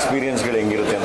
ಎಕ್ಸ್ಪೀರಿಯನ್ಸ್ಗಳು ಹೆಂಗಿರುತ್ತೆ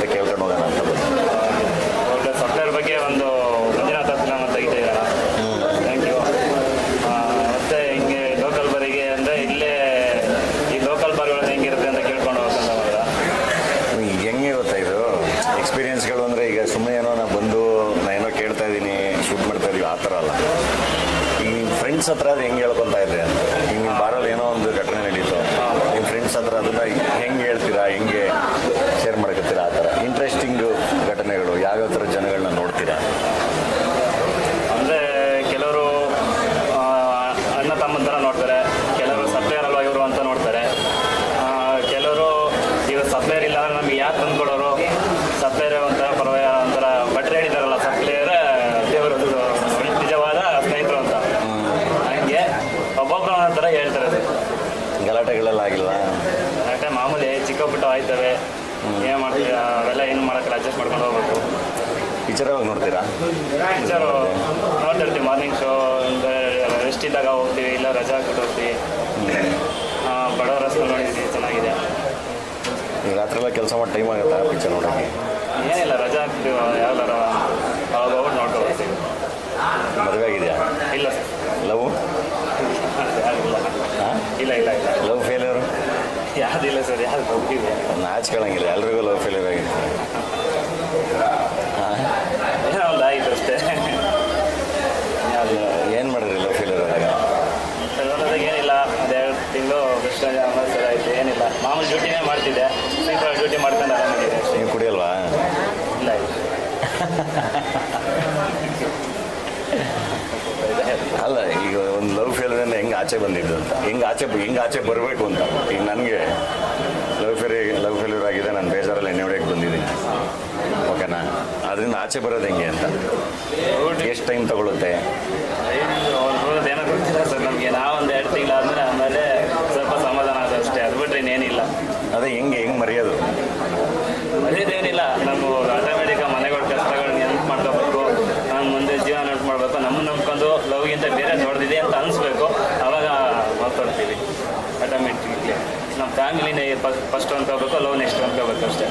ಆಯ್ತವೆ ಏನು ಮಾಡ್ತೀವಿ ಅವೆಲ್ಲ ಏನು ಮಾಡಕ್ಕೆ ಅಡ್ಜಸ್ಟ್ ಮಾಡ್ಕೊಂಡು ಹೋಗ್ಬೇಕು. ಪಿಕ್ಚರ್ ಯಾವಾಗ ನೋಡ್ತೀರಾ? ಪಿಕ್ಚರು ನೋಡ್ತಿರ್ತೀವಿ ಮಾರ್ನಿಂಗ್ ಶೋ ರೆಸ್ಟ್ ಇದ್ದಾಗ ಹೋಗ್ತೀವಿ ಇಲ್ಲ ರಜಾ ಹಾಕ್ಬಿಟ್ಟು ಹೋಗ್ತೀವಿ. ಬಡವರ ರಸ್ತೆ ನೋಡಿದ್ವಿ ಚೆನ್ನಾಗಿದೆ. ಈಗ ರಾತ್ರಿ ಎಲ್ಲ ಕೆಲಸ ಮಾಡಿ ಟೈಮ್ ಆಗುತ್ತಾ ಪಿಕ್ಚರ್ ನೋಡೋಕ್ಕೆ? ಏನಿಲ್ಲ ರಜಾ ಹಾಕ್ತೀವಿ. ಯಾವ್ದಾರ ಅವಾಗ ಹೋಗ್ಬಿಟ್ಟು ನೋಡ್ಕೊಂಡು ಹೋಗ್ತೀವಿ. ಮದುವೆ ಆಗಿದೆಯಾ? ಇಲ್ಲ. ಸರ್ ಲವ್ ಇಲ್ಲ. ಇಲ್ಲ ಇಲ್ಲ ಲವ್ ಫೇಲ್ಯೂರು ಯಾವ್ದಿಲ್ಲ ಸರ್ ಯಾವ್ದು ಹೋಗ್ತೀವಿ ನಾಚ್ಕೊಳ್ಳಂಗಿಲ್ಲ ಎಲ್ರಿಗೂ ಲವ್ ಫೇಲ್ಯೂರ್ ಆಗಿದೆ ಹಾಂ? ಏನೋ ಒಂದು ಆಯಿತು ಅಷ್ಟೇ. ಏನು ಮಾಡಿದ್ರಿ ಲವ್ ಫೇಲ್ಯೂರ್ ಆದಾಗ ಏನಿಲ್ಲ ಒಂದೆರಡು ತಿಂಗಳು ಕೃಷ್ಣ ಸರ್ ಆಯಿತು ಏನಿಲ್ಲ. ಮಾಮೂಲಿ ಡ್ಯೂಟಿನೇ ಮಾಡ್ತಿದ್ದೆ. ಡ್ಯೂಟಿ ಮಾಡ್ಕೊಂಡು ಆರಾಮಾಗಿದೆ ನೀನು ನೀವು ಕುಡಿಯಲ್ವಾ? ಇಲ್ಲ ಇಲ್ಲ ಅಲ್ಲ ಈಗ ಒಂದು ಲವ್ ಫೇಲ್ಯೂರ್ ಹೆಂಗೆ ಆಚೆ ಬಂದಿದ್ದು ಅಂತ. ಹೆಂಗೆ ಆಚೆ ಹಿಂಗೆ ಆಚೆ ಬರಬೇಕು ಅಂತ. ಈಗ ನನಗೆ ಲವ್ ಫೇಲ್ ಲವ್ ಫೇಲ್ಯೂರ್ ಆಗಿದೆ, ನಾನು ಬೇಜಾರಲ್ಲಿ ಎಣ್ಣೆ ಬಂದಿದ್ದೀನಿ. ಓಕೆನಾ ಅದರಿಂದ ಆಚೆ ಬರೋದು ಹೆಂಗೆ ಅಂತ. ಎಷ್ಟು ಟೈಮ್ ತಗೊಳುತ್ತೆ? ಸರ್ ನಮಗೆ ಎರಡು ಆಮೇಲೆ ಸ್ವಲ್ಪ ಸಮಾಧಾನ ಆದ ಅಷ್ಟೇ ಅದು ಅದೇ ಹೆಂಗೆ ಹೆಂಗೆ ಮರೆಯೋದು? ಮರೆಯೋದೇನಿಲ್ಲ. ನಾವು ಆಟೋಮೆಟಿಕ್ ಮನೆಗಳ ಕಷ್ಟಗಳನ್ನ ನೆನಪು ಮಾಡ್ಕೋಬೇಕು ನಾನು ಮುಂದೆ ಜೀವನ ನೆನಪು ಮಾಡಬೇಕು ನಮ್ಮನ್ನು ನಂಬ್ಕೊಂಡು ಲವ್ಗಿಂತ ಬೇರೆ ದೊಡ್ಡದಿದೆ ಅಂತ ಅನಿಸ್ಬೇಕು. ಆಟೋಮೆಟಿಕ್ಲಿ ನಮ್ಮ ಫ್ಯಾಮಿಲಿನೇ ಫಸ್ಟ್ ಅಂದ್ಕೋಬೇಕು ಲವ್ ನೆಕ್ಸ್ಟ್ ಅಂದ್ಕೋಬೇಕು ಅಷ್ಟೇ.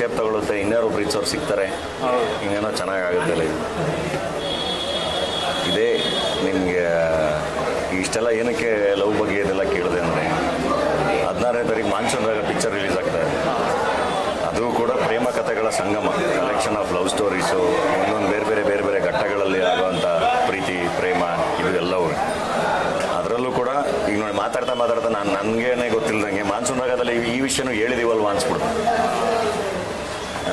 ಶೇಪ್ ತಗೊಳುತ್ತೆ ಇನ್ನೇರು ಬ್ರಿಡ್ಜ್ ಅವ್ರು ಸಿಗ್ತಾರೆ ಇನ್ನೇನೋ ಚೆನ್ನಾಗಿ ಆಗುತ್ತೆ ಇದು. ಇದೇ ನಿಮಗೆ ಇಷ್ಟೆಲ್ಲ ಏನಕ್ಕೆ ಲವ್ ಬಗ್ಗೆ ಇದೆಲ್ಲ ಕೇಳಿದೆ ಅಂದರೆ ಹದಿನಾರನೇ ತಾರೀಕು ಮಾನ್ಸೂನ್ದಾಗ ಪಿಕ್ಚರ್ ರಿಲೀಸ್ ಆಗ್ತಾ ಅದು ಕೂಡ ಪ್ರೇಮ ಕಥೆಗಳ ಸಂಗಮ ಕಲೆಕ್ಷನ್ ಆಫ್ ಲವ್ ಸ್ಟೋರೀಸು ಒಂದೊಂದು ಬೇರೆ ಬೇರೆ ಬೇರೆ ಬೇರೆ ಘಟ್ಟಗಳಲ್ಲಿ ಆಗುವಂಥ ಪ್ರೀತಿ ಪ್ರೇಮ ಇದು ಎಲ್ಲವೂ ಅದರಲ್ಲೂ ಕೂಡ ಈಗ ನೋಡಿ ಮಾತಾಡ್ತಾ ಮಾತಾಡ್ತಾ ನಾನು ನನಗೇನೆ ಗೊತ್ತಿಲ್ಲದಂಗೆ ಮಾನ್ಸೂನ್ ರಾಗದಲ್ಲಿ ಈ ವಿಷಯನೂ ಹೇಳಿದೀವಲ್ವಾ ಅನ್ಸ್ಬಿಡ್ತು.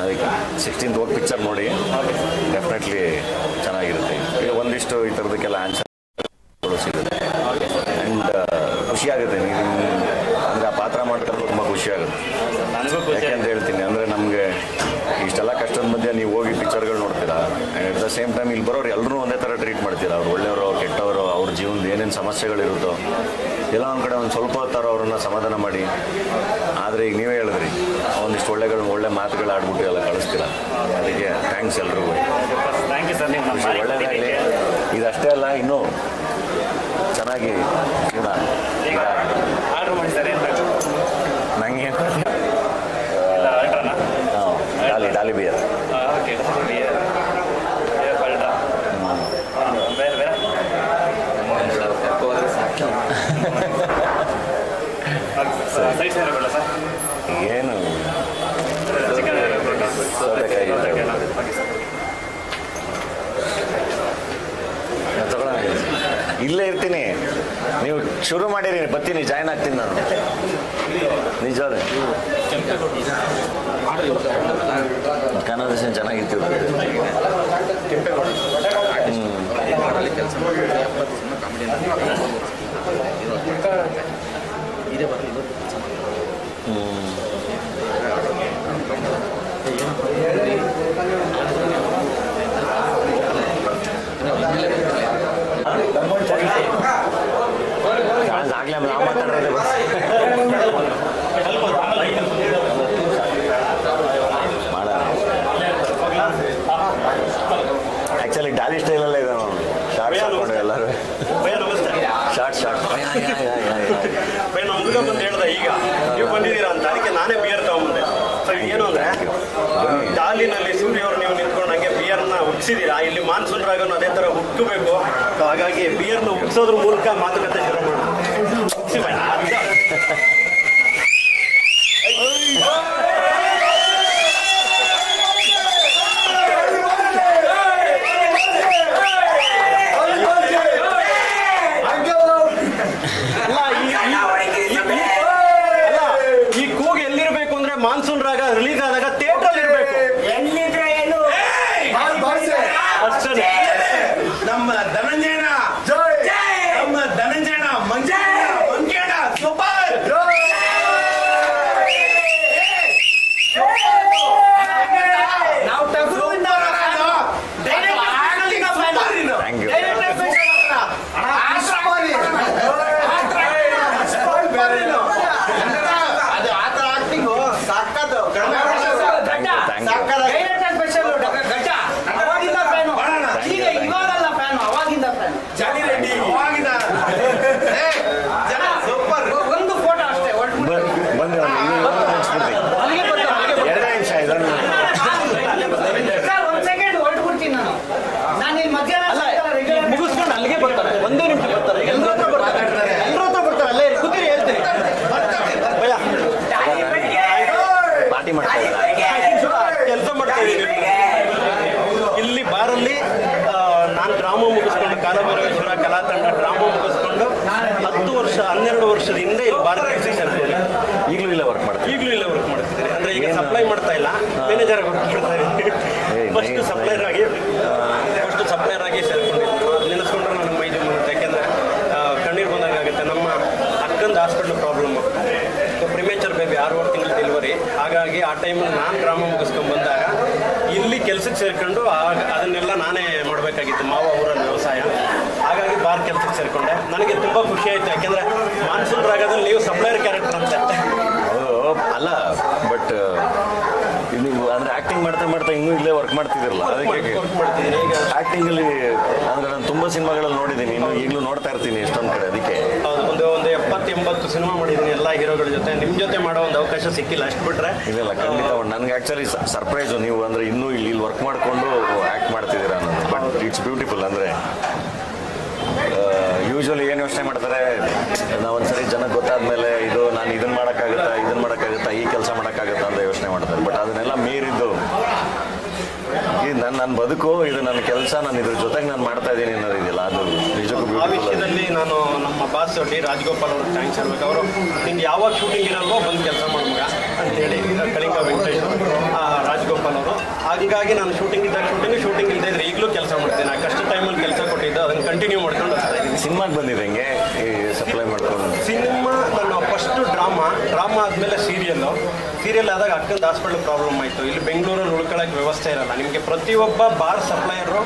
ಅದಕ್ಕೆ ಸಿಕ್ಸ್ಟೀನ್ತ್ ಹೋಗಿ ಪಿಕ್ಚರ್ ನೋಡಿ ಡೆಫಿನೆಟ್ಲಿ ಚೆನ್ನಾಗಿರುತ್ತೆ. ಈಗ ಒಂದಿಷ್ಟು ಈ ಥರದಕ್ಕೆಲ್ಲ ಆನ್ಸರ್ ಸಿಗುತ್ತೆ. ಆ್ಯಂಡ್ ಖುಷಿಯಾಗುತ್ತೆ ನೀವು ಅಂದರೆ ಆ ಪಾತ್ರ ಮಾಡ್ತಾರೆ ತುಂಬ ಖುಷಿಯಾಗುತ್ತೆ ಯಾಕೆಂತ ಖುಷಿ ಯಾಕೆ ಅಂತ ಹೇಳ್ತೀನಿ ಅಂದರೆ ನಮಗೆ ಇಷ್ಟೆಲ್ಲ ಕಷ್ಟದ ಮಧ್ಯೆ ನೀವು ಹೋಗಿ ಪಿಕ್ಚರ್ಗಳು ನೋಡ್ತೀರಾ? And at the same time ಇಲ್ಲಿ ಬರೋರು ಎಲ್ಲರೂ ಒಂದೇ ಥರ ಟ್ರೀಟ್ ಮಾಡ್ತೀರಾ? ಅವ್ರು ಒಳ್ಳೆಯವರು ಕೆಟ್ಟವರು ಅವ್ರ ಜೀವನದ ಏನೇನು ಸಮಸ್ಯೆಗಳಿರುತ್ತೋ? ಎಲ್ಲ ಒಂದು ಕಡೆ ಒಂದು ಸ್ವಲ್ಪ ಹೊತ್ತಾರು ಅವ್ರನ್ನ ಸಮಾಧಾನ ಮಾಡಿ. ಆದರೆ ಈಗ ನೀವೇ ಹೇಳಿದ್ರಿ ಒಂದಿಷ್ಟು ಒಳ್ಳೆಗಳು ಒಳ್ಳೆ ಮಾತುಗಳು ಆಡ್ಬಿಟ್ಟು ಎಲ್ಲ ಕಳಿಸ್ತೀರ? ಅದಕ್ಕೆ ಥ್ಯಾಂಕ್ಸ್ ಎಲ್ರಿಗೂ. ಒಳ್ಳೆಯದಾಗಲಿ ಇದಷ್ಟೇ ಅಲ್ಲ ಇನ್ನೂ ಚೆನ್ನಾಗಿ ಜೀವನ ಈಗ ಆರ್ಡ್ರ್ ಮಾಡಿ ಸರ್ ಏನು ಬೇಕು ನನಗೆ ಇಲ್ಲ ಆರ್ಡ್ರನಾ ಡಾಲಿ ಡಾಲಿ ಬಿಯರ್ ಓಕೆ ಪಲ್ಟ ಬೇರೆ ಬೇರೆ ಸೈಡ್ ಸೈಡ್ ಕೊಡಲ್ಲ ಸರ್ ಏನು ಚಿಕನ್ ಸೌತೆಕಾಯಿ ಓಕೆ ಸರ್ ತಗೊಳ್ಳೋಣ. ಇಲ್ಲೇ ಇರ್ತೀನಿ ನೀವು ಶುರು ಮಾಡಿರಿ ಬರ್ತೀನಿ ಜಾಯ್ನ್ ಆಗ್ತೀನಿ ನಾನು. ನಿಜ ಕಾನ್ವರ್ಸೇಷನ್ ಚೆನ್ನಾಗಿತ್ತು ಆಗ್ಲೇ ನಾವು ಮಾತಾಡೋದೇ ಆ್ಯಕ್ಚುಲಿ ಡಾಲಿ ಸ್ಟೈಲಲ್ಲೇ ಇದೆ ನಾನು ಹಾಕೊಂಡು ಎಲ್ಲರೂ. ಶಾರ್ಟ್ ಶಾರ್ಟ್ ಭಯ ನಮ್ಮ ಹುಡುಗ ಬಂದು ಹೇಳ್ದ ಈಗ. ನೀವು ಬಂದಿದ್ದೀರಾ ಅಂತ. ಅದಕ್ಕೆ ನಾನೇ ಬಿಯರ್ ತಗೊಂಬಂದೆ ಸೊ ಏನು ಅಂದ್ರೆ ಡಾಲಿನಲ್ಲಿ ಸೂರ್ಯ ಬಿಯರ್ನ ಇಲ್ಲಿ ಮಾನ್ಸೂನ್ ರಾಗನು ಅದೇ ತರ ಉಕ್ಕಬೇಕು ಹಾಗಾಗಿ ಬಿಯರ್ನ ಉಗ್ಸೋದ್ರ ಮೂಲಕ ಮಾತುಕತೆ ಶುರು ಮಾಡೋಣ ಉಗ್ಸಿ ಭಯ. ಅಲ್ಲ, ಈ- ಈ- ಈ- ಅಲ್ಲ, ಈ ಕೂಗು ಎಲ್ಲಿರ್ಬೇಕು ಅಂದ್ರೆ ಮಾನ್ಸೂನ್ ರಾಗ ರಿಲೀಸ್ ಆದಾಗ ಥಿಯೇಟರ್ ಇರಬೇಕು ಅಷ್ಟೇ ನಮ್ಮ ಧನಂಜಯನ ನಮ್ಮ ಧನಂಜಯನ ಮಂಜಣ್ಣ ಮಂಜಣ್ಣ ಸೂಪರ್ ನಾವು ಥ್ಯಾಂಕ್ ಯು ಅದು ಆ ಥರ ಆಕ್ಟಿಂಗು ಸಾಕದು thank you thank you Johnny Reddy ಅವಾಗಿನ ಏ, ಜನ ಸೂಪರ್ ಒಂದು ಫೋಟೋ ಅಷ್ಟೇ ಬಂದು ಮುಗಿಸ್ಬಿಡ್ತೀನಿ ಎರಡೇ ನಿಮಿಷ ಇದನ್ನು ಸರ್ ಒಂದ್ ಸೆಕೆಂಡ್ ಹೊರಟ್ಬಿಡ್ತೀನಿ ನಾನು ನಾನು ಇಲ್ಲಿ ಮಧ್ಯಾಹ್ನ regular ಆಗಿ- ಮುಗಿಸ್ಕೊಂಡು ಅಲ್ಲಿಗೆ ಬರ್ತಾರೆ ಒಂದೇ ನಿಮಿಷ ಬರ್ತಾರೆ ಎಲ್ಲರ ಹತ್ರ ಬರ್ತಾರೆ ಎಲ್ಲರ ಹತ್ರ ಬರ್ತಾರೆ ಅಲ್ಲೇ ಇರಿ, ಕೂತಿರಿ ಹೇಳ್ತೀನಿ ಭಯ ಪಾರ್ಟಿ ಮಾಡ್ತಾ ಇದ್ದಾರೆ ಕೆಲಸ ಮಾಡ್ತಾ ಇದ್ದೀನಿ ಇಲ್ಲಿ ಬಾರಲ್ಲಿ ನಾನು ಡ್ರಾಮಾ ಮುಗಿಸ್ಕೊಂಡು ಕಾಲಭೈರವೇಶ್ವರ ಕಲಾ ತಂಡ ಡ್ರಾಮಾ ಮುಗಿಸ್ಕೊಂಡು ಹತ್ತು ವರ್ಷ ಹನ್ನೆರಡು ವರ್ಷದ ಹಿಂದೆ ಇಲ್ಲಿ ಭಾರತ ಸೇರ್ತೀನಿ ಈಗಲೂ ಇಲ್ಲ ವರ್ಕ್ ಮಾಡ್ತೀನಿ ಈಗಲೂ ಇಲ್ಲೇ ವರ್ಕ್ ಮಾಡ್ತಿದ್ದೀನಿ ಅಂದ್ರೆ ಈಗ ಸಪ್ಲೈ ಮಾಡ್ತಾ ಇಲ್ಲ ಮ್ಯಾನೇಜರ್ ವರ್ಕ್ ಮಾಡ್ತಾ ಇದ್ದೀನಿ ಏಯ್, ಸಪ್ಲೈರ್ ಆಗಿ ಫಸ್ಟ್ ಸಪ್ಲೈಯರ್ ಆಗಿ ಸೇರ್ಕೊಂಡಿದ್ದೀನಿ ಅದು ನೆನೆಸ್ಕೊಂಡ್ರೆ ನನಗೆ ಮೈದು ಬರುತ್ತೆ ಕಣ್ಣೀರು ಬಂದಾಗ ಆಗುತ್ತೆ. ನಮ್ಮ ಅಕ್ಕಂದು ಹಾಸ್ಪಿಟ್ಲ್ ಪ್ರಾಬ್ಲಮ್ಮು ಪ್ರಿಮೇಚರ್ ಬೇಬಿ ಆರೂವರೆ ತಿಂಗಳು ಡೆಲಿವರಿ ಹಾಗಾಗಿ ಆ ಟೈಮಲ್ಲಿ ನಾನು ಡ್ರಾಮಾ ಮುಗಿಸ್ಕೊಂಡು ಬಂದಾಗ, ಇಲ್ಲಿ ಕೆಲಸಕ್ಕೆ ಸೇರ್ಕೊಂಡು ಆಗ ಅದನ್ನೆಲ್ಲ ನಾನೇ ಮಾಡಬೇಕಾಗಿತ್ತು, ಮಾವ ಊರಲ್ಲಿ ವ್ಯವಸಾಯ. ಹಾಗಾಗಿ ಬಾರ್ ಕೆಲಸಕ್ಕೆ ಸೇರಿಕೊಂಡೆ. ನನಗೆ ತುಂಬ ಖುಷಿ ಆಯಿತು. ಯಾಕೆಂದರೆ ಮಾನ್ಸೂನ್ ರಾಗದಲ್ಲಿ ನೀವು ಸಪ್ಲೈಯರ್ ಕ್ಯಾರೆಕ್ಟರ್ ಅಂತ. ಅಲ್ಲ ಬಟ್ ನೀವು ಅಂದ್ರೆ ಆಕ್ಟಿಂಗ್ ಮಾಡ್ತಾ ಮಾಡ್ತಾ ಇನ್ನೂ ಇಲ್ಲೇ ವರ್ಕ್ ಮಾಡ್ತಿದ್ದಿರಲ್ಲ ಅದಕ್ಕೆ ಆಕ್ಟಿಂಗ್ ಅಲ್ಲಿ ಅಂದ್ರೆ ನಾನು ತುಂಬಾ ಸಿನಿಮಾಗಳಲ್ಲಿ ನೋಡಿದ್ದೀನಿ ಇನ್ನು ಈಗಲೂ ನೋಡ್ತಾ ಇರ್ತೀನಿ ಎಷ್ಟೊಂದ್ ಕಡೆ ಅದಕ್ಕೆ. ಒಂದು ಒಂದು ಎಪ್ಪತ್ತು ಎಂಬತ್ತು ಸಿನಿಮಾ ಮಾಡಿದ್ದೀನಿ ಎಲ್ಲ ಹೀರೋಗಳ ಜೊತೆ. ನಿಮ್ಮ ಜೊತೆ ಮಾಡೋ ಒಂದು ಅವಕಾಶ ಸಿಕ್ಕಿಲ್ಲ ಅಷ್ಟು ಬಿಟ್ರೆ. ಇಲ್ಲ ಖಂಡಿತ ನನಗೆ ಆಕ್ಚುಲಿ ಸರ್ಪ್ರೈಸ್ ನೀವು ಅಂದ್ರೆ ಇನ್ನೂ ಇಲ್ಲಿ ಇಲ್ಲಿ ವರ್ಕ್ ಮಾಡಿಕೊಂಡು ಆಕ್ಟ್ ಮಾಡ್ತಿದ್ದೀರಾ ಅನ್ನೋದು. ಬಟ್ ಇಟ್ಸ್ ಬ್ಯೂಟಿಫುಲ್ ಅಂದ್ರೆ ಯೂಶ್ವಲಿ ಏನು ಯೋಚನೆ ಮಾಡ್ತಾರೆ ನಾವು ಒಂದ್ಸರಿ ಜನಕ್ಕೆ ಗೊತ್ತಾದ್ಮೇಲೆ ಇದು ನಾನು ಇದನ್ನ ಮಾಡೋಕ್ಕಾಗುತ್ತಾ ಇದನ್ನ ಮಾಡೋಕ್ಕಾಗುತ್ತಾ ಈ ಕೆಲಸ ಮಾಡೋಕ್ಕಾಗುತ್ತಾ ಅಂತ ಯೋಚನೆ ಮಾಡ್ತಾರೆ ಬಟ್ ಅದನ್ನೆಲ್ಲ ಮೀರಿದ್ದು ಈ ನನ್ನ ಬದುಕು ಇದು ನನ್ನ ಕೆಲಸ ನಾನು ಇದ್ರ ಜೊತೆಗೆ ನಾನು ಮಾಡ್ತಾ ಇದ್ದೀನಿ ಅನ್ನೋದು ಇದೆಯಲ್ಲ ಅದು ನಿಜಕ್ಕೂ ಆ ವಿಷಯದಲ್ಲಿ ನಾನು ನಮ್ಮ ಬಾಸ್ ಡಿ ರಾಜಗೋಪಾಲ್ ಅವ್ರಿಗೆ ಥ್ಯಾಂಕ್ಸ್ ಹೇಳ್ಬೇಕು. ಅವರು ನಿಂಗೆ ಯಾವಾಗ ಶೂಟಿಂಗ್ ಇರಲ್ವೋ ಬಂದು ಕೆಲಸ ಮಗ ಅಂತೇಳಿ ಕಳಿಂಗ ವೆಂಕಟೇಶ್ ಆ, ರಾಜಗೋಪಾಲ್ ಅವರು. ಹಾಗಾಗಿ ನಾನು ಶೂಟಿಂಗ್ ಇದ್ದಾಗ ಶೂಟಿಂಗ್ ಶೂಟಿಂಗ್ ಇಲ್ಲದೆ ಇದ್ರೆ ಈಗಲೂ ಕೆಲಸ ಮಾಡ್ತೀನಿ. ಆ ಕಷ್ಟ ಟೈಮಲ್ಲಿ ಕೆಲಸ ಕೊಟ್ಟಿದ್ದು ಅದನ್ನು ಕಂಟಿನ್ಯೂ ಮಾಡ್ಕೊಂಡು ಹೋಗ್ತಾ ಇದ್ದೀನಿ. ಸಿನಿಮಾಗೆ ಬಂದಿದೆ ಹೆಂಗೆ ಈ ಸಪ್ಲೈ ಮಾಡ್ಕೊಂಡು? ಸಿನಿಮಾ ಡ್ರಾಮಾ ಡ್ರಾಮಾ ಆದಮೇಲೆ ಸೀರಿಯಲ್ಲು ಸೀರಿಯಲ್ ಆದಾಗ ಅಕ್ಕಂದು ಹಾಸ್ಪಿಟಲ್ ಪ್ರಾಬ್ಲಮ್ ಆಯಿತು. ಇಲ್ಲಿ ಬೆಂಗಳೂರಲ್ಲಿ ಉಳ್ಕೊಳ್ಳೋಕೆ ವ್ಯವಸ್ಥೆ ಇರಲ್ಲ. ನಿಮಗೆ ಪ್ರತಿಯೊಬ್ಬ ಬಾರ್ ಸಪ್ಲೈಯರು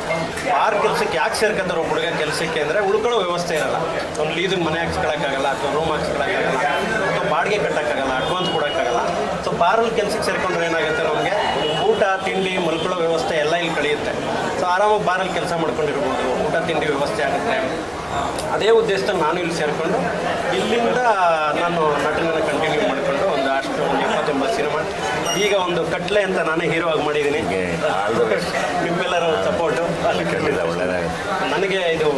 ಬಾರ್ ಕೆಲಸಕ್ಕೆ ಯಾಕೆ ಸೇರ್ಕೊತಾರೆ ಹುಡುಗ ಕೆಲಸಕ್ಕೆ ಅಂದರೆ ಉಳ್ಕೊಳ್ಳೋ ವ್ಯವಸ್ಥೆ ಇರಲ್ಲ. ಒಂದು ಲೀಸಿಗೆ ಮನೆ ಹಾಕ್ಸ್ಕೊಳಕ್ಕಾಗಲ್ಲ, ಅಥವಾ ರೂಮ್ ಹಾಕ್ಸ್ಕೊಳಕ್ಕಾಗಲ್ಲ, ಅಥವಾ ಬಾಡಿಗೆ ಕಟ್ಟೋಕ್ಕಾಗಲ್ಲ ಅಡ್ವಾನ್ಸ್ ಕೊಡೋಕ್ಕಾಗಲ್ಲ. ಸೊ ಬಾರಲ್ಲಿ ಕೆಲಸಕ್ಕೆ ಸೇರ್ಕೊಂಡ್ರೆ ಏನಾಗುತ್ತೆ ನಮಗೆ? ಊಟ, ತಿಂಡಿ, ಮಲ್ಕೊಳ್ಳೋ ವ್ಯವಸ್ಥೆ ಎಲ್ಲ ಇಲ್ಲಿ ಕಳೆಯುತ್ತೆ. ಸೊ ಆರಾಮಾಗಿ ಬಾರಲ್ಲಿ ಕೆಲಸ ಮಾಡ್ಕೊಂಡಿರ್ಬೋದು. ಊಟ, ತಿಂಡಿ ವ್ಯವಸ್ಥೆ ಆಗುತ್ತೆ. ಅದೇ ಉದ್ದೇಶದಲ್ಲಿ ನಾನು ಇಲ್ಲಿ ಸೇರಿಕೊಂಡು ಇಲ್ಲಿಂದ ನಾನು ನಟನೆಯನ್ನು ಕಂಟಿನ್ಯೂ ಮಾಡಿಕೊಂಡು ಒಂದು ಅಷ್ಟು ಒಂದು ಇಪ್ಪತ್ತೊಂಬತ್ತು ಸಿನಿಮಾ ಈಗ ಒಂದು ಕಟ್ಲೆ ಅಂತ ನಾನೇ ಹೀರೋ ಆಗಿ ಮಾಡಿದ್ದೀನಿ. ನಿಮ್ಮೆಲ್ಲರ ಸಪೋರ್ಟು ನನಗೆ ಇದು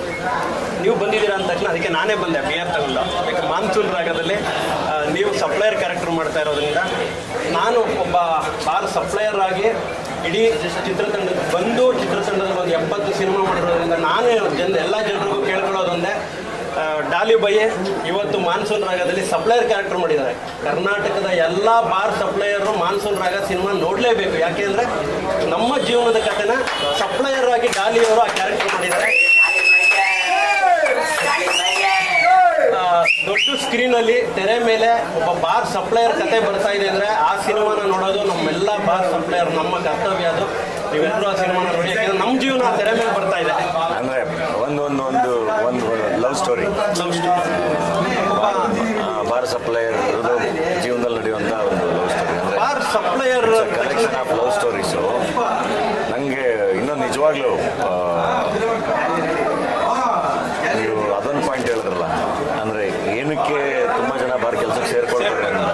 ನೀವು ಬಂದಿದ್ದೀರಾ ಅಂದ ತಕ್ಷಣ ಅದಕ್ಕೆ ನಾನೇ ಬಂದೆ ಬಿ ಆರ್ ತಗೊಂಡು. ಅದಕ್ಕೆ ಮಾನ್ಸೂನ್ ರಾಗದಲ್ಲಿ ನೀವು ಸಪ್ಲೈಯರ್ ಕ್ಯಾರೆಕ್ಟರ್ ಮಾಡ್ತಾ ಇರೋದ್ರಿಂದ ನಾನು ಒಬ್ಬ ಬಾರ್ ಸಪ್ಲೈಯರ್ ಆಗಿ ಇಡೀ ಚಿತ್ರತಂಡಕ್ಕೆ ಬಂದು ಚಿತ್ರತಂಡದ ಒಂದು ಎಪ್ಪತ್ತು ಸಿನಿಮಾ ಮಾಡಿರೋದ್ರಿಂದ ನಾನೇ ಜನ ಎಲ್ಲ ಜನರಿಗೂ ಕೇಳ್ಕೊಳ್ಳೋದೊಂದೇ ಡಾಲಿ ಬಯ್ಯೆ ಇವತ್ತು ಮಾನ್ಸೂನ್ ರಾಗದಲ್ಲಿ ಸಪ್ಲೈಯರ್ ಕ್ಯಾರೆಕ್ಟರ್ ಮಾಡಿದ್ದಾರೆ. ಕರ್ನಾಟಕದ ಎಲ್ಲ bar supplier monsoon Raga cinema ನೋಡಲೇಬೇಕು. ಯಾಕೆಂದ್ರೆ ನಮ್ಮ ಜೀವನದ ಕಥೆನ ಸಪ್ಲೈಯರ್ ಆಗಿ ಡಾಲಿಯವರು ಆ ಕ್ಯಾರೆಕ್ಟರ್ ಮಾಡಿದ್ದಾರೆ. ಆ, ಸ್ಕ್ರೀನ್ ಅಲ್ಲಿ ತೆರೆ ಮೇಲೆ ಒಬ್ಬ ಬಾರ್ ಸಪ್ಲೈಯರ್ ಕತೆ ಬರ್ತಾ ಇದೆ ಅಂದ್ರೆ ಆ ಸಿನಿಮಾನ ನೋಡೋದು ನಮ್ಮೆಲ್ಲ ಬಾರ್ ಸಪ್ಲೈಯರ್ ನಮ್ಮ ಕರ್ತವ್ಯ ಅದು. ನೀವೆಲ್ಲರೂ ಆ ಸಿನಿಮಾನ ನೋಡಿ ಯಾಕಂದ್ರೆ ನಮ್ಮ ಜೀವನ ತೆರೆ ಮೇಲೆ ಬರ್ತಾ ಇದೆ. ಅಂದ್ರೆ ಒಂದು ಒಂದು ಒಂದು ಒಂದು love story. Love story. Bar supplier ಜೀವನದಲ್ಲಿ ನಡೆಯುವಂತ ಒಂದು love story. Bar supplier collection of love stories ನನಗೆ ಇನ್ನೊಂದು ನಿಜವಾಗ್ಲೂ ಆ, ನೀವು ಅದೊಂದು ಪಾಯಿಂಟ್ ಹೇಳಿದ್ರಲ್ಲ ಅಂದರೆ ಏನಕ್ಕೆ ತುಂಬ ಜನ ಬಾರ್ ಕೆಲಸಕ್ಕೆ ಸೇರ್ಕೊಳ್ತಾರೆ ಅಂತ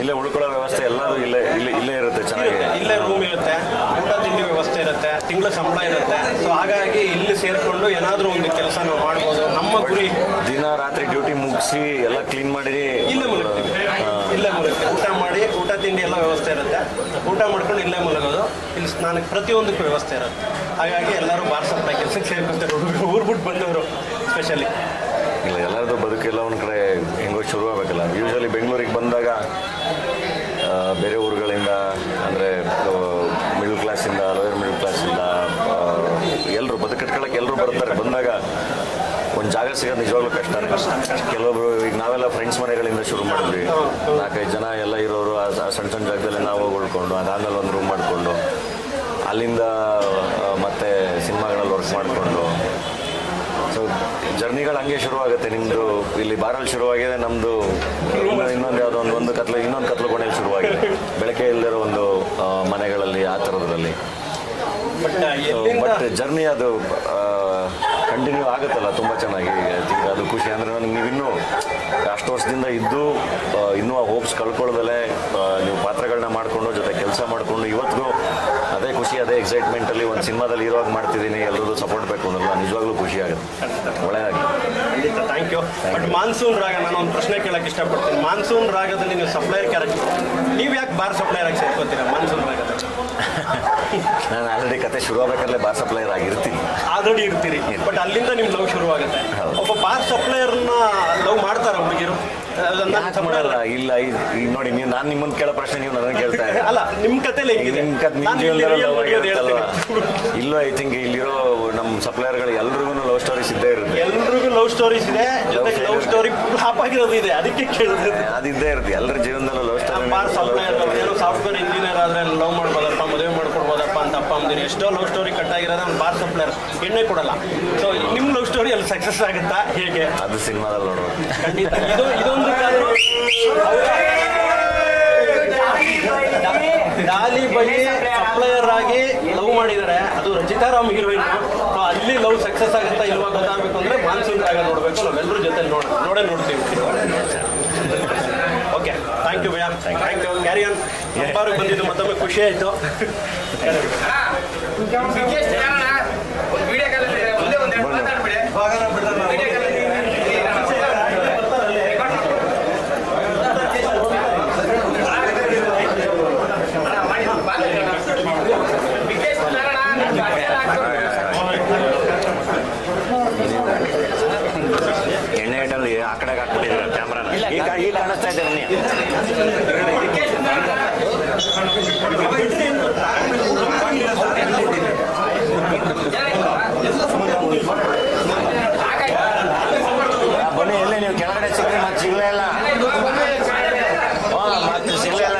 ಇಲ್ಲೇ ಉಳ್ಕೊಳ್ಳೋ ವ್ಯವಸ್ಥೆ ಎಲ್ಲರೂ ಇಲ್ಲೇ ಇಲ್ಲೇ ಇಲ್ಲೇ ಇರುತ್ತೆ ಚೆನ್ನಾಗಿ ಇಲ್ಲೇ ರೂಮ್ ಇರುತ್ತೆ ಊಟ ತಿಂಡಿ ವ್ಯವಸ್ಥೆ ಇರುತ್ತೆ ತಿಂಗಳ ಸಂಬಳ ಇರುತ್ತೆ ಸೊ ಹಾಗಾಗಿ ಸೇರಿಕೊಂಡು ಏನಾದರೂ ಒಂದು ಕೆಲಸ ನಾವು ಮಾಡ್ಬೋದು. ನಮ್ಮ ಗುರಿ. ದಿನ ರಾತ್ರಿ ಡ್ಯೂಟಿ ಮುಗಿಸಿ ಎಲ್ಲ ಕ್ಲೀನ್ ಮಾಡಿರಿ ಇಲ್ಲೇ ಮಲಗ್ತೀವಿ ಇಲ್ಲೇ ಮಲಗ್ತೀವಿ ಊಟ ಮಾಡಿ ಊಟ ತಿಂಡಿ ಎಲ್ಲ ವ್ಯವಸ್ಥೆ ಇರುತ್ತೆ. ಊಟ ಮಾಡ್ಕೊಂಡು ಇಲ್ಲೇ ಮಲಗೋದು ಇಲ್ಲಿ ಸ್ನಾನಕ್ಕೆ ಪ್ರತಿಯೊಂದಕ್ಕೂ ವ್ಯವಸ್ಥೆ ಇರುತ್ತೆ. ಹಾಗಾಗಿ ಎಲ್ಲರೂ ಭಾರತ ಸಪ್ಲೈ ಕೆಲಸಕ್ಕೆ ಸೇರ್ಕೊಂತಾರೆ. ಹುಡುಗರು ಊರ್ ಬಿಟ್ಟು ಬಂದವರು ಸ್ಪೆಷಲಿ ಇಲ್ಲ ಎಲ್ಲರದ್ದು ಬದುಕೆಲ್ಲ ಒಂದು ಕಡೆ ಹೆಂಗೋ ಶುರು ಆಗಬೇಕಲ್ಲ. ಯೂಶಲಿ ಬೆಂಗಳೂರಿಗೆ ಬಂದಾಗ ಬೇರೆ ಊರುಗಳಿಂದ ಅಂದರೆ ಮಿಡಲ್ ಕ್ಲಾಸಿಂದ ಲೋಯರ್ ಮಿಡಲ್ ಕ್ಲಾಸಿಂದ ಎಲ್ಲರೂ ಬದುಕಟ್ಕೊಳ್ಳೋಕೆ ಎಲ್ಲರೂ ಬರ್ತಾರೆ ಬಂದಾಗ ಒಂದು ಜಾಗ ಸಿಗೋದು ನಿಜವಾಗ್ಲೂ ಕಷ್ಟನೇ ಕೆಲವೊಬ್ರು ಈಗ ನಾವೆಲ್ಲ ಫ್ರೆಂಡ್ಸ್ ಮನೆಗಳಿಂದ ಶುರು ಮಾಡಿದ್ವಿ. ನಾಲ್ಕೈದು ಜನ ಎಲ್ಲ ಇರೋರು ಸಣ್ಣ ಸಣ್ಣ ಜಾಗದಲ್ಲಿ ನಾವು ಉಳ್ಕೊಂಡು ಅದಾದ್ಮೇಲೆ ಒಂದು ರೂಮ್ ಮಾಡಿಕೊಂಡು ಅಲ್ಲಿಂದ ಮತ್ತೆ ಸಿನಿಮಾಗಳಲ್ಲಿ ವರ್ಕ್ ಮಾಡಿಕೊಂಡು. ಸೊ ಜರ್ನಿಗಳು ಹಂಗೆ ಶುರುವಾಗುತ್ತೆ ನಿಮ್ಮದು ಇಲ್ಲಿ ಬಾರಲ್ಲಿ ಶುರುವಾಗಿದೆ ನಮ್ಮದು ಇನ್ನೊಂದು ಯಾವುದೋ ಒಂದು ಒಂದು ಕತ್ಲು ಇನ್ನೊಂದು ಕತ್ಲು ಕೋಣೆಯಲ್ಲಿ ಶುರುವಾಗಿದೆ. ಬೆಳಕೆ ಇಲ್ಲದಿರೋ ಒಂದು ಮನೆಗಳಲ್ಲಿ ಆ ಥರದ್ರಲ್ಲಿ ಬಟ್ ಜರ್ನಿ ಅದು ಕಂಟಿನ್ಯೂ ಆಗುತ್ತಲ್ಲ ತುಂಬ ಚೆನ್ನಾಗಿ. ಅದು ಖುಷಿ. ಅಂದರೆ ನನಗೆ ನೀವಿನ್ನೂ ಅಷ್ಟು ವರ್ಷದಿಂದ ಇದ್ದು ಇನ್ನೂ ಆ ಹೋಪ್ಸ್ ಕಳ್ಕೊಳ್ಳೋದಲ್ಲೇ ಆ, ನೀವು ಪಾತ್ರಗಳನ್ನ ಮಾಡಿಕೊಂಡು ಜೊತೆ ಕೆಲಸ ಮಾಡಿಕೊಂಡು ಇವತ್ತಿಗೂ ಅದೇ ಖುಷಿ ಅದೇ ಎಕ್ಸೈಟ್ಮೆಂಟಲ್ಲಿ ಒಂದು ಸಿನಿಮಾದಲ್ಲಿ ಇರುವಾಗ ಮಾಡ್ತಿದ್ದೀನಿ ಎಲ್ಲರೂ ಸಪೋರ್ಟ್ ಬೇಕು ಅನ್ನೋಲ್ಲ ನಿಜವಾಗ್ಲೂ ಖುಷಿ ಆಗುತ್ತೆ. ಒಳ್ಳೆಯದಾಗಿ ಖಂಡಿತ ಥ್ಯಾಂಕ್ ಯು ಬಟ್ ಮಾನ್ಸೂನ್ ರಾಗ ನಾನು ಒಂದು ಪ್ರಶ್ನೆ ಕೇಳಕ್ಕೆ ಇಷ್ಟಪಡ್ತೀನಿ. ಮಾನ್ಸೂನ್ ರಾಗದಲ್ಲಿ ನೀವು ಸಪ್ಲೈಯರ್ ಕ್ಯಾರೆಕ್ಟರ್ ನೀವು ಯಾಕೆ ಬಾರ್ ಸಪ್ಲೈಯರ್ ಆಗಿ ಸೇರ್ಕೊತೀರಾ ಮಾನ್ಸೂನ್ ರಾಗದಲ್ಲಿ? ನಾನು ಆಲ್ರೆಡಿ ಕತೆ ಶುರು ಆಗಬೇಕಲ್ಲೇ ಬಾರ್ ಸಪ್ಲೈಯರ್ ಆಗಿರ್ತೀನಿ. ಆಲ್ರೆಡಿ ಇರ್ತೀರಿ. ಬಟ್ ಅಲ್ಲಿಂದ ನಿಮ್ಮ ಲವ್ ಶುರುವಾಗುತ್ತೆ. ಒಬ್ಬ ಬಾರ್ ಸಪ್ಲೈಯರ್ನ ಲವ್ ಮಾಡ್ತಾರೆ ಹುಡುಗಿರು. ಇಲ್ಲ ಈಗ ನೋಡಿ ನೀವು ನಾನು ನಿಮ್ಮನ್ನ ಕೇಳೋ ಪ್ರಶ್ನೆ ನೀವು ನನಗೆ ಕೇಳ್ತಾ ಇದ್ದೀರಾ. ಅಲ್ಲ ನಿಮ್ಮ ಕಥೆಲೇ ನಿಮ್ಮ ನಿಮ್ ಕಥೆ ನಿಮ್ ನಾನು ಇಲ್ಲಿ ಐ ಥಿಂಕ್ ಇಲ್ಲಿರೋ ನಮ್ಮ ಸಪ್ಲೈಯರ್ಗಳು ಎಲ್ರಿಗೂ ಲವ್ ಸ್ಟೋರೀಸ್ ಇದ್ದೇ ಇರುತ್ತೆ. ಎಲ್ರಿಗೂ ಲವ್ ಸ್ಟೋರೀಸ್ ಇದೆ ಜೊತೆಗೆ ಲವ್ ಸ್ಟೋರಿ ಹಾಪ್ ಆಗಿರೋದು ಇದೆ. ಅದಕ್ಕೆ ಕೇಳಿದ್ರೆ ಅದು ಇದ್ದೇ ಇರುತ್ತೆ. ಎಲ್ಲರ ಜೀವನದಲ್ಲೂ ಲವ್ ಸ್ಟೋರಿ ಸಾಫ್ಟ್ವೇರ್ ಇಂಜಿನಿಯರ್ ಆದ್ರೆ ಲವ್ ಮಾಡ್ಬೋದಪ್ಪ ಮದುವೆ ಅಂದಿರಿ ಎಷ್ಟೋ ಲವ್ ಸ್ಟೋರಿ ಕಟ್ ಆಗಿರೋದು ಅವ್ನು ಬಾರ್ ಪ್ಲೇಯರ್ ಎಣ್ಣೆ ಕೊಡಲ್ಲ. ಸೊ ನಿಮ್ಮ ಲವ್ ಸ್ಟೋರಿ ಅಲ್ಲಿ ಸಕ್ಸಸ್ ಆಗುತ್ತಾ? ಹೇಗೆ? ಅದು ಸಿನಿಮಾದಲ್ಲಿ ನೋಡೋದು ಖಂಡಿತ. ಇದು ಇದೊಂದು ಡಾಲಿ ಬಳಿ ಸಪ್ಲೈಯರ್ ಆಗಿ ಲವ್ ಮಾಡಿದ್ದಾರೆ. ಅದು ರಚಿತಾ ರಾಮ್ ಹೀರೋಯಿನ್. ಸೊ ಅಲ್ಲಿ ಲವ್ ಸಕ್ಸಸ್ ಆಗುತ್ತಾ ಇಲ್ವಾ ಗೊತ್ತಾಗಬೇಕು ಅಂದ್ರೆ ಮಾನ್ಸೂನ್ ರಾಗ ನೋಡಬೇಕು. ನಾವೆಲ್ಲರೂ ಜೊತೆ ನೋಡ ನೋಡೇ ನೋಡ್ತೀವಿ. Thank you madam thank you carry on ಅಪ್ಪಾರು ಬಂದಿದ್ದು ಮತ್ತೊಮ್ಮೆ ಖುಷಿ ಆಯಿತು. ಈಗ ಈಗ ಕಾಣಿಸ್ತಾ ಇದೆ ಬನ್ನಿ. ಎಲ್ಲ ನೀವು ಕೆಳಗಡೆ ಸಿಗ್ಲಿ ಮತ್ತೆ ಸಿಗ್ಲೇ ಇಲ್ಲ. ಮತ್ತೆ ಸಿಗ್ಲೇ ಇಲ್ಲ.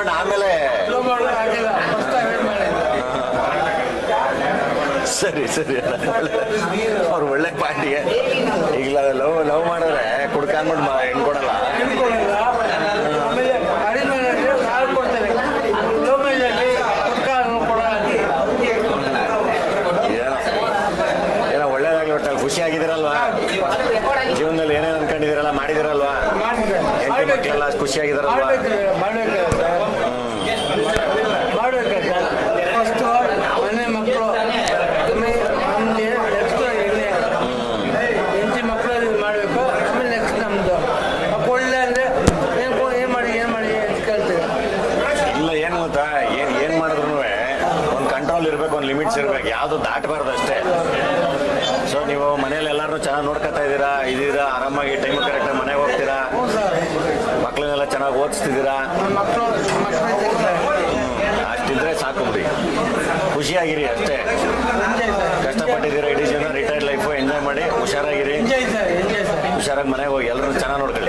ನೋಡಿ ಆಮೇಲೆ ಸರಿ ಸರಿ. ಅವ್ರು ಒಳ್ಳೆ ಪಾರ್ಟಿಗೆ. ಈಗ ಲವ್ ಲವ್ ಮಾಡಿದ್ರೆ ಕುಡ್ಕೊಂಡ್ಬಿಟ್ಟು ಮನೆಗೆ ಹೋಗಿ ಎಲ್ಲರೂ ಚೆನ್ನಾಗಿ ನೋಡ್ಕೊಂಡು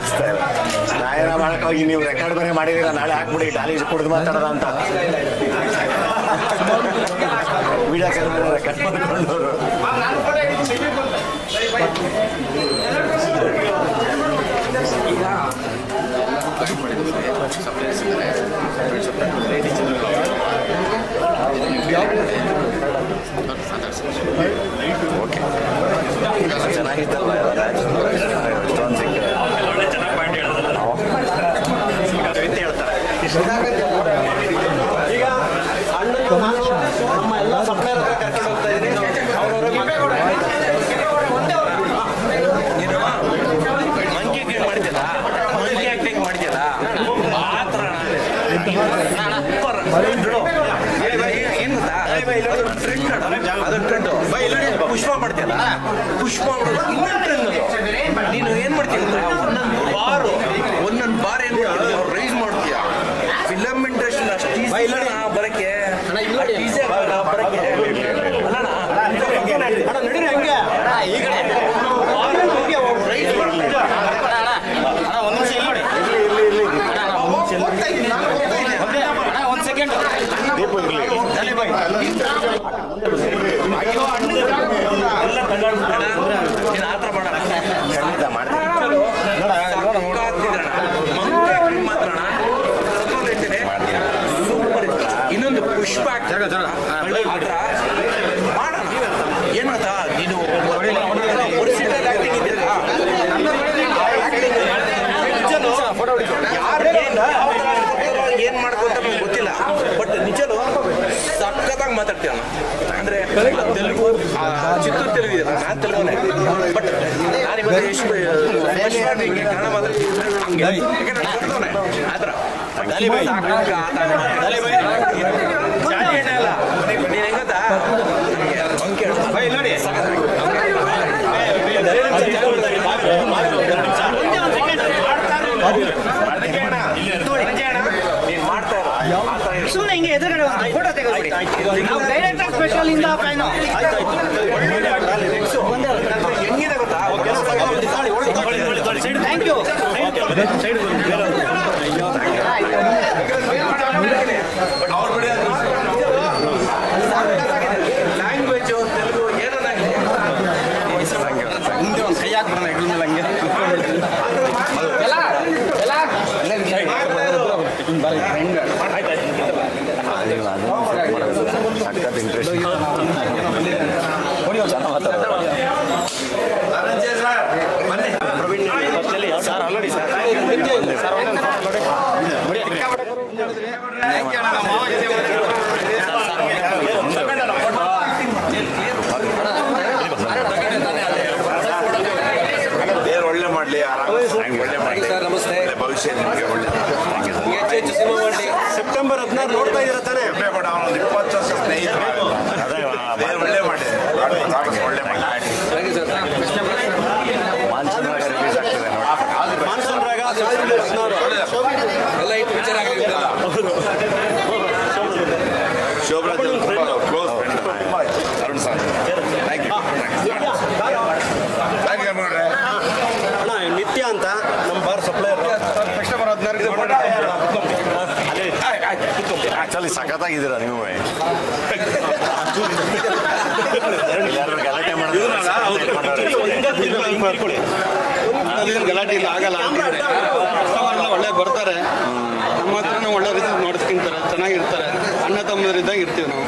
ಕೇಳಿಸ್ತಾ ಇಲ್ಲ ನಾಯನ ಮಾಡಕ್ಕಾಗಿ ನೀವು ರೆಕಾರ್ಡ್ ಬರೇ ಮಾಡಿದೀರ ನಾಳೆ ಹಾಕ್ಬಿಡಿ ಡಾಲೇಜ್ ಕುಡ್ದು ಮಾತಾಡದ ಅಂತ. ವಿಡಿಯೋ ಕ್ಯಾಮ್ರಾ ರೆಕಾರ್ಡ್ ಮಾಡ್ಕೊಂಡವರು. ಓಕೆ. ಈಗ ಅಣ್ಣ ನಾನು ನಮ್ಮ ಎಲ್ಲ ಸಪ್ಲೈರ್ ಹತ್ರ ಕರ್ಕೊಂಡು ಹೋಗ್ತಾ ಇದ್ದೀನಿ ಮಂಕಿ ಮಾಡ್ತಿಲ್ಲ ಮಂಕಿ ಆಕ್ಟಿಂಗ್ ಮಾಡ್ತಿಲ್ಲ ಆ ಥರ ಏನು ಗೊತ್ತಾ ಅದೊಂದು ಟ್ರೆಂಡ್ ಅದು ಟ್ರೆಂಡ್ ಬೈ ಪುಷ್ಪ ಮಾಡ್ತಿಲ್ಲ ಪುಷ್ಪ ಮಾಡೋದು ಇನ್ನೊಂದು ನೀನು ಏನು ಮಾಡ್ತೀನಿ ಒಂದೊಂದು ವಾರು ತೆಲುಗು ನಾನು ಬಟ್ ನಾನು ಕನ್ನಡ ಮಾತಾಡ್ತೀನಿ. ಆ ಸುಮ್ಮನೆ ಹಿಂಗೆ ಎದುರುಗಡೆ ಫೋಟೋ ಡೈರೆಕ್ಟರ್ ಸ್ಪೆಷಲ್ ಇಂದ ಹೆಂಗಿದೆ ಗೊತ್ತಾ ಥ್ಯಾಂಕ್ ಯು ಲ್ಯಾಂಗ್ವೇಜ್ ತೆಲುಗು ಏನಾಗಲಿ ಮುಂದೆ ಒಂದು ಕೈ ಹಾಕ್ಬಿಡೋಣ ಹೆಗ್ಲ ಮೇಲೆ ಹಂಗೆ ಸಖತ್ ಇಂಟ್ರೆಸ್ಟ್ ಚೆನ್ನಾಗಿ ಮಾತಾಡೋದು ಸರ್ ಆಲ್ರೆಡಿ ಸರ್ ದೇವ್ರು ಒಳ್ಳೆ ಮಾಡಲಿ ಆರಾಮ ಒಳ್ಳೆ ಮಾಡಲಿ ನಮಸ್ತೆ ಭವಿಷ್ಯ ನಿಮಗೆ ಒಳ್ಳೆ ಸೆಪ್ಟೆಂಬರ್ ಹದಿನಾರು ನೋಡ್ತಾ ಇದ್ದೀರಾ ತಾನೇ ಹೆಮ್ಮೆ ಪಡ ಅವನೊಂದು ಇಪ್ಪತ್ತು ವರ್ಷ ಸ್ನೇಹಿತರು ಅದೇ ದೇವ್ರು ಒಳ್ಳೆ ಮಾಡಿ ಒಳ್ಳೆ ಮಾಡಿ ಮಾನ್ಸೂನ್ ರಿಲೀಸ್ ಆಗ್ತದೆ ನೋಡಿ ಮಾನ್ಸೂನ್ ರಾಗ ಸೆಪ್ಟೆಂಬರ್ ಹದಿನಾರು ಎಲ್ಲ ಇಟ್ಟು ವಿಚಾರ ಆಗಿದ್ದಲ್ಲ ಶೋಭರಾಜ್ ತುಂಬ close friend Arun sir thank you thank you ನೋಡ್ರೆ ಅಣ್ಣ ನಿತ್ಯ ಅಂತ ನಮ್ಮ ಬಾರ್ ಸಪ್ಲೈಯರ್ ಸೆಪ್ಟೆಂಬರ್ ಹದಿನಾರು ಸಖತ್ತಾಗಿದ್ದೀರಾ ನೀವು ಎಲ್ಲರೂ ಗಲಾಟೆ ಮಾಡೋದು ಗಲಾಟೆ ಇಲ್ಲ ಆಗಲ್ಲ ಒಳ್ಳೆ ಬರ್ತಾರೆ. ನಮ್ಮ ಹತ್ರ ಒಳ್ಳೆ ರೀತಿ ನೋಡ್ಸ್ಕೊಂತಾರೆ ಚೆನ್ನಾಗಿರ್ತಾರೆ. ಅಣ್ಣ ತಮ್ಮದರಿದ್ದಾಗ ಇರ್ತೀವಿ ನಾವು.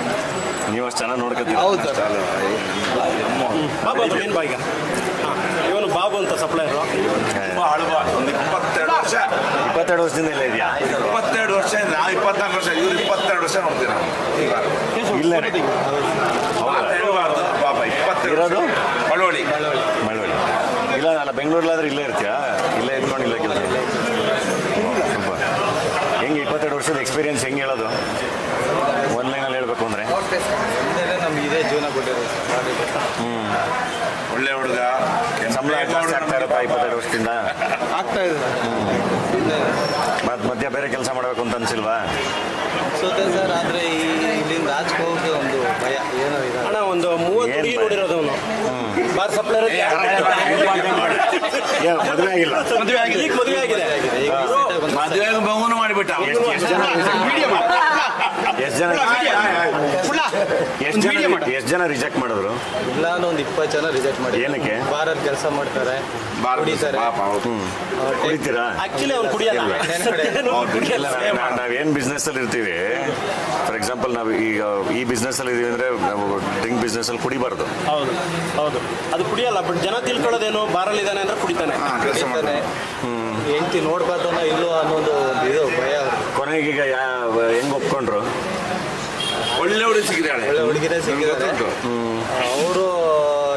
ನೀವು ಅಷ್ಟು ಚೆನ್ನಾಗಿ ನೋಡ್ಕೊತೀವಿ ಹೌದು. ಸರ್ ಬಾಬು ಅಂತ ಬಾಯಿಗೆ. ಇವನು ಬಾಬು ಅಂತ ಸಪ್ಲೈಯರು. ತುಂಬ ಅಳುವ ಒಂದು ಇಪ್ಪತ್ತೆರಡು ವರ್ಷ. ಇಪ್ಪತ್ತೆರಡು ವರ್ಷದಿಂದ ಇಲ್ಲ ಇದೆಯಾ? ಇಪ್ಪತ್ತೆರಡು ವರ್ಷ ನಾವು ಇಪ್ಪತ್ನಾಲ್ಕು ವರ್ಷ ಇವ್ರು ಇಪ್ಪತ್ತೆರಡು ವರ್ಷ ನೋಡ್ತೀವಿ ನಾವು ಇಲ್ಲ ಹೇಳ್ಬಾರ್ದು. ಪಾಪ ಇಪ್ಪತ್ತೆರಡು ಇರೋದು? ಮಳವಳ್ಳಿ. ಮಳವಳ್ಳಿ. ಇಲ್ಲ ನಾನು ಬೆಂಗಳೂರಲ್ಲಾದ್ರೆ ಇಲ್ಲೇ ಇರ್ತೀಯಾ? ಇಲ್ಲೇ ಇದ್ಕೊಂಡು ಇಲ್ಲ ಕೆಲಸ. ಹೆಂಗೆ ಇಪ್ಪತ್ತೆರಡು ವರ್ಷದ ಎಕ್ಸ್ಪೀರಿಯನ್ಸ್ ಹೆಂಗೆ ಹೇಳೋದು ಒಂದು ಲೈನಲ್ಲಿ ಹೇಳ್ಬೇಕು ಅಂದರೆ ನಮ್ಗೆ ಇದೇ ಜೀವನ ಕೊಟ್ಟಿರೋದು ಒಳ್ಳೆ ಹುಡುಗ ಸಂಬಳ ಜಾಸ್ತಿ ಆಗ್ತಾ ಇರುತ್ತಾ ಇಪ್ಪತ್ತೆರಡು ವರ್ಷದಿಂದ ಆಗ್ತಾ ಇದೆ ಮತ್ತು ಮಧ್ಯ ಬೇರೆ ಕೆಲಸ ಮಾಡಬೇಕು ಅಂತ ಅನ್ಸಿಲ್ವಾ? ಅನ್ಸುತ್ತೆ ಸರ್ ಆದರೆ ಈ ಇಲ್ಲಿಂದ ಆಚೆ ಒಂದು ಭಯ ಏನೋ ಇದೆ. ಅಣ್ಣ ಒಂದು ಮೂವತ್ತು ಹುಡುಗಿ? ನೋಡಿರೋದು ಅವನು. ಬಾರ್ ಸಪ್ಲೈಯರ್ ಏನು ಮದುವೆ ಆಗಿಲ್ಲ. ಮದುವೆ ಆಗಿದೆ ಈಗ ಮದುವೆ ಆಗಿದೆ. ಮದುವೆ ಮಾಡಿಬಿಟ್ಟ. ಎಷ್ಟು ಜನ ಎಷ್ಟು ಜನ ಎಷ್ಟು ಜನ ಎಷ್ಟು ಜನ ರಿಜೆಕ್ಟ್ ಮಾಡಿದ್ರು? ಇಲ್ಲ ಒಂದು ಇಪ್ಪತ್ತು ಜನ ರಿಜೆಕ್ಟ್ ಮಾಡಿ ಏನಕ್ಕೆ? ಬಾರಲ್ಲಿ ಕೆಲಸ ಮಾಡ್ತಾರೆ. ಕುಡಿತಾರೆ. ಕುಡಿತೀರಾ? ಆಕ್ಚುಲಿ ಅವ್ರು ಕುಡಿಯಲ್ಲ. ನಾವು ನಾವೇನು ಬಿಸ್ನೆಸ್ ಅಲ್ಲಿ ಇರ್ತೀವಿ? ಫಾರ್ ಎಕ್ಸಾಂಪಲ್ ನಾವು ಈಗ ಈ ಬಿಸ್ನೆಸ್ ಅಲ್ಲಿ ಇದೀವಿ ಅಂದ್ರೆ ನಾವು ಡ್ರಿಂಕ್ ಬಿಸ್ನೆಸ್ ಅಲ್ಲಿ ಕುಡಿಬಾರ್ದು. ಹೌದು ಹೌದು. ಅದು ಕುಡಿಯಲ್ಲ ಬಟ್ ಜನ ತಿಳ್ಕೊಳ್ಳೋದೇನು? ಬಾರಲ್ಲಿ ಇದ್ದಾನೆ ಅಂದ್ರೆ ಕುಡಿತಾನೆ. ಹೆಂಡತಿ ನೋಡ್ಬಾರ್ದು ಇಲ್ವೋ ಅನ್ನೋದು ಒಂದು ಇದು ಭಯ ಕೊನೆಗೀಗ ಕೊನೆಗೆ ಈಗ ಯಾ- ಹೆಂಗ್ ಒಪ್ಕೊಂಡ್ರು? ಒಳ್ಳೆ ಹುಡುಗಿ ಸಿಗಿದಾಳೆ ಒಳ್ಳೆ ಹುಡುಗಿರೇ ಸಿಕ್ಕಿದ್ದಾರೆ ಅವರು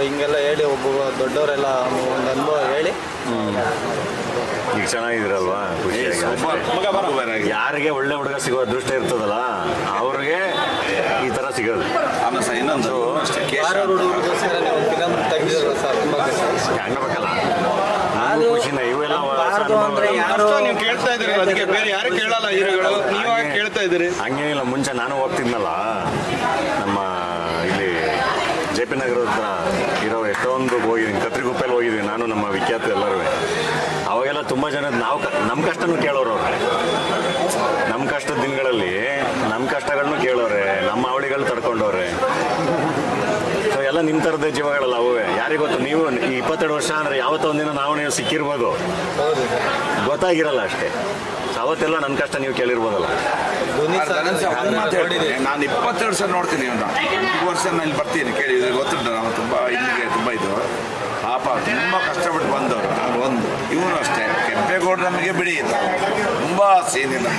ಹಿಂಗೆಲ್ಲ ಹೇಳಿ ಒಬ್ಬ ದೊಡ್ಡವರೆಲ್ಲ ಒಂದು ಅನುಭವ ಹೇಳಿ. ಈಗ ಚೆನ್ನಾಗಿದ್ರಲ್ವಾ ಖುಷಿ ಯಾರಿಗೆ ಒಳ್ಳೆ ಹುಡುಗ ಸಿಗೋ ಅದೃಷ್ಟ ಇರ್ತದಲ್ಲ ಅವ್ರಿಗೆ ಈ ತರ ಸಿಗೋದು. ಆಮೇಲೆ ಸರ್ ಇನ್ನೊಂದು. ಕೇಶ ಹಂಗಬೇಕಲ್ಲ ನಾನು ಖುಷಿನ ಇವೆಲ್ಲ ಹೊಸ ಅನುಭವಗಳು. ನೀವು ಕೇಳ್ತಾ ಇದ್ದೀರಿ ಅದಕ್ಕೆ ಬೇರೆ ಯಾರು ಕೇಳಲ್ಲ ಹೀರೋಗಳು ನೀವಾಗ ಕೇಳ್ತಾ ಇದ್ದೀರಿ. ಹಂಗೇನಿಲ್ಲ. ಮುಂಚೆ ನಾನು ಹೋಗ್ತಿದ್ನಲ್ಲ ನಮ್ಮ ಇಲ್ಲಿ ಜೆ ಪಿ ನಗರ ಹತ್ರ ಇರೋ ಎಷ್ಟೊಂದು ಹೋಗಿದ್ದೀನಿ ಕತ್ರಿಗುಪ್ಪೆಯಲ್ಲಿ ಹೋಗಿದ್ದೀನಿ ನಾನು ನಮ್ಮ ವಿಖ್ಯಾತ ಎಲ್ಲರೂ. ಅವಾಗೆಲ್ಲ ತುಂಬ ಜನ ನಾವು ನಮ್ಮ ಕಷ್ಟನೂ ಕೇಳೋರು ಅವ್ರೆ. ನಮ್ಮ ಕಷ್ಟದ ದಿನಗಳಲ್ಲಿ ನಮ್ಮ ಕಷ್ಟಗಳನ್ನೂ ಕೇಳೋರೆ ನಮ್ಮ ಅವಳಿಗಳು ತಡ್ಕೊಂಡವ್ರೆ. ಸೊ ಎಲ್ಲ ನಿಮ್ಮ ಥರದ ಜೀವಗಳಲ್ಲ ಅವೇ ಯಾರಿಗೆ ಗೊತ್ತು ನೀವು ಈ ಇಪ್ಪತ್ತೆರಡು ವರ್ಷ ಅಂದರೆ ಯಾವತ್ತೋ ಒಂದಿನ ನಾವು ನೀವು ಸಿಕ್ಕಿರ್ಬೋದು. ಗೊತ್ತಾಗಿರಲ್ಲ ಅಷ್ಟೇ. ಅವತ್ತೆಲ್ಲ ನನ್ನ ಕಷ್ಟ ನೀವು ಕೇಳಿರ್ಬೋದಲ್ಲ. ನಾನು ಇಪ್ಪತ್ತೆರಡು ವರ್ಷ ನೋಡ್ತೀನಿ ಒಂದು ವರ್ಷ ನಾನು ಇಲ್ಲಿ ಬರ್ತೀನಿ ಕೇಳಿ. ಗೊತ್ತುಂಟು? ನಾವು ತುಂಬ ಇಲ್ಲಿಗೆ ತುಂಬ ಇದು. ಪಾಪ ತುಂಬ ಕಷ್ಟಪಟ್ಟು ಬಂದವರು. ನಾನು ಒಂದು ಇವನು ಅಷ್ಟೇ. ಕೆಂಪೇಗೌಡ ನಮಗೆ ಬಿಡಿ. ತುಂಬಾ ತುಂಬ ಸೀನಿಲ್ಲ